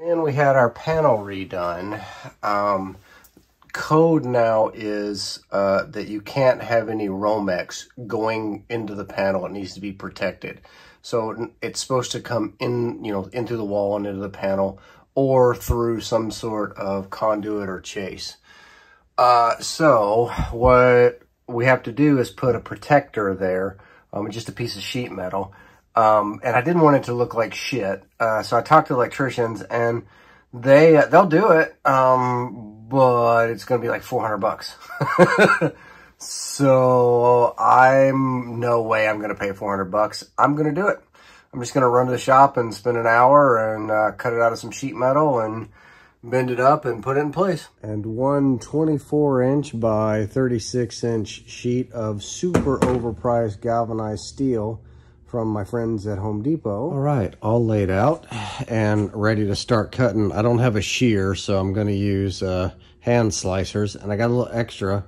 And we had our panel redone. Um, code now is uh, that you can't have any Romex going into the panel. It needs to be protected. So it's supposed to come in, you know, into the wall and into the panel or through some sort of conduit or chase. Uh, so what we have to do is put a protector there, um, just a piece of sheet metal. Um, and I didn't want it to look like shit. Uh, so I talked to electricians and they, uh, they'll do it. Um, but it's going to be like 400 bucks. so I'm no way I'm going to pay 400 bucks. I'm going to do it. I'm just going to run to the shop and spend an hour and uh, cut it out of some sheet metal and bend it up and put it in place. And one 24 inch by 36 inch sheet of super overpriced galvanized steel from my friends at Home Depot. All right, all laid out and ready to start cutting. I don't have a shear, so I'm gonna use uh, hand slicers. And I got a little extra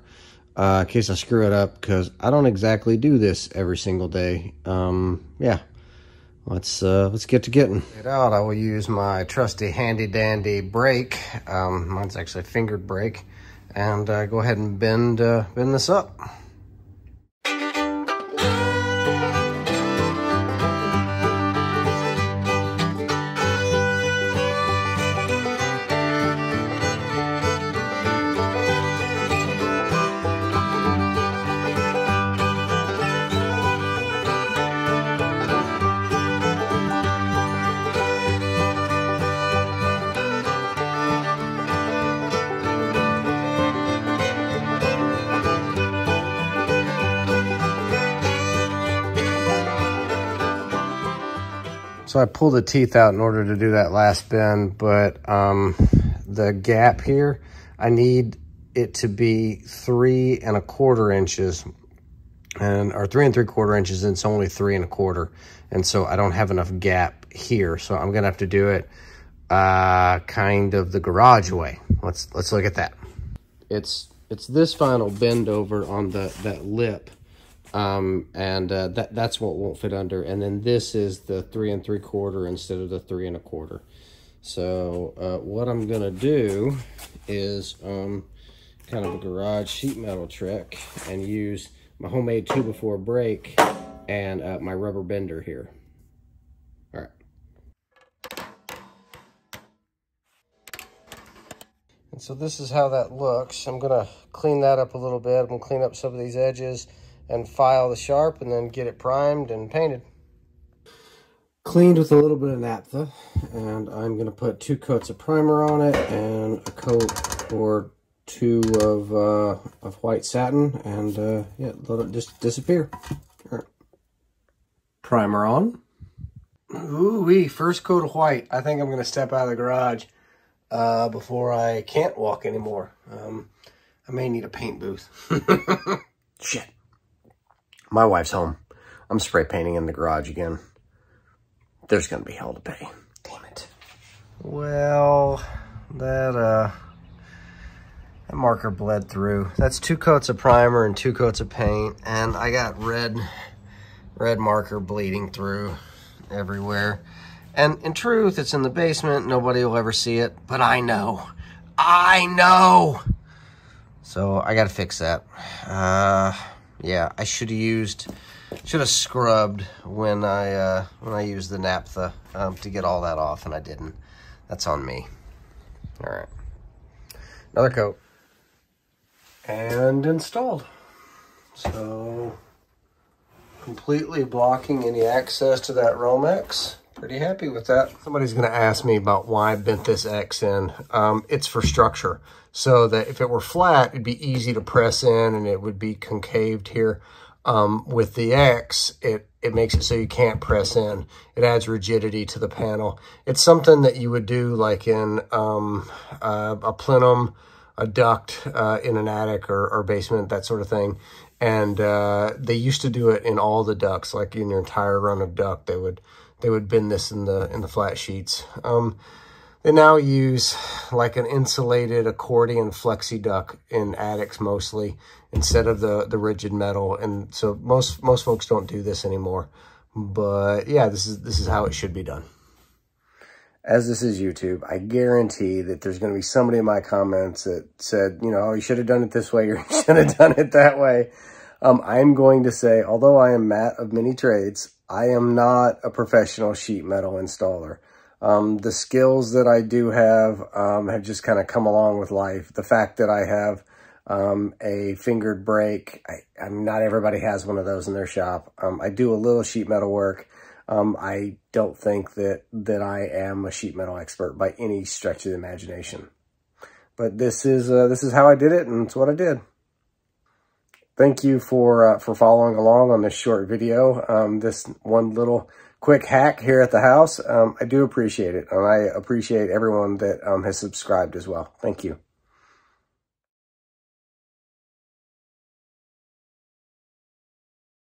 uh, in case I screw it up because I don't exactly do this every single day. Um, yeah, let's uh, let's get to getting. It out. I will use my trusty handy dandy brake. Um, mine's actually a fingered brake, and uh, go ahead and bend uh, bend this up. So I pulled the teeth out in order to do that last bend, but um, the gap here, I need it to be three and a quarter inches and or three and three quarter inches and it's only three and a quarter. And so I don't have enough gap here. So I'm gonna have to do it uh, kind of the garage way. Let's let's look at that. It's it's this final bend over on the that lip um, and uh, that that's what won't fit under. And then this is the three and three quarter instead of the three and a quarter. So uh, what I'm gonna do is um, kind of a garage sheet metal trick and use my homemade two before brake and uh, my rubber bender here. All right. And so this is how that looks. I'm gonna clean that up a little bit. I'm gonna clean up some of these edges and file the sharp and then get it primed and painted. Cleaned with a little bit of naphtha and I'm going to put two coats of primer on it and a coat or two of, uh, of white satin and uh, yeah, let it just disappear. Right. Primer on. Ooh wee, first coat of white. I think I'm going to step out of the garage uh, before I can't walk anymore. Um, I may need a paint booth. Shit. My wife's home. I'm spray painting in the garage again. There's going to be hell to pay. Damn it. Well, that, uh, that marker bled through. That's two coats of primer and two coats of paint. And I got red, red marker bleeding through everywhere. And in truth, it's in the basement. Nobody will ever see it. But I know. I know. So I got to fix that. Uh yeah, I should have used, should have scrubbed when I uh, when I used the naphtha um, to get all that off, and I didn't. That's on me. All right, another coat, and installed. So completely blocking any access to that Romex. Pretty happy with that. Somebody's gonna ask me about why I bent this X in. Um, it's for structure so that if it were flat, it'd be easy to press in and it would be concaved here. Um, with the X, it, it makes it so you can't press in. It adds rigidity to the panel. It's something that you would do like in um, uh, a plenum, a duct uh, in an attic or, or, basement, that sort of thing. And uh, they used to do it in all the ducts, like in your entire run of duct, they would they would bend this in the in the flat sheets. Um, they now use like an insulated accordion flexi duct in attics mostly instead of the, the rigid metal. And so most, most folks don't do this anymore. But yeah, this is, this is how it should be done. as this is YouTube, I guarantee that there's going to be somebody in my comments that said, you know, oh, you should have done it this way or you should have done it that way. Um, I'm going to say, although I am Matt of many trades, I am not a professional sheet metal installer. Um, the skills that I do have um, have just kind of come along with life. The fact that I have um, a fingered brake, I, mean, not everybody has one of those in their shop. Um, I do a little sheet metal work. Um, I don't think that, that I am a sheet metal expert by any stretch of the imagination. But this is, uh, this is how I did it, and it's what I did. Thank you for, uh, for following along on this short video. Um, this one little quick hack here at the house. Um, I do appreciate it, and I appreciate everyone that um, has subscribed as well. Thank you.